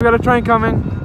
We got a train coming.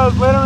goes. Later.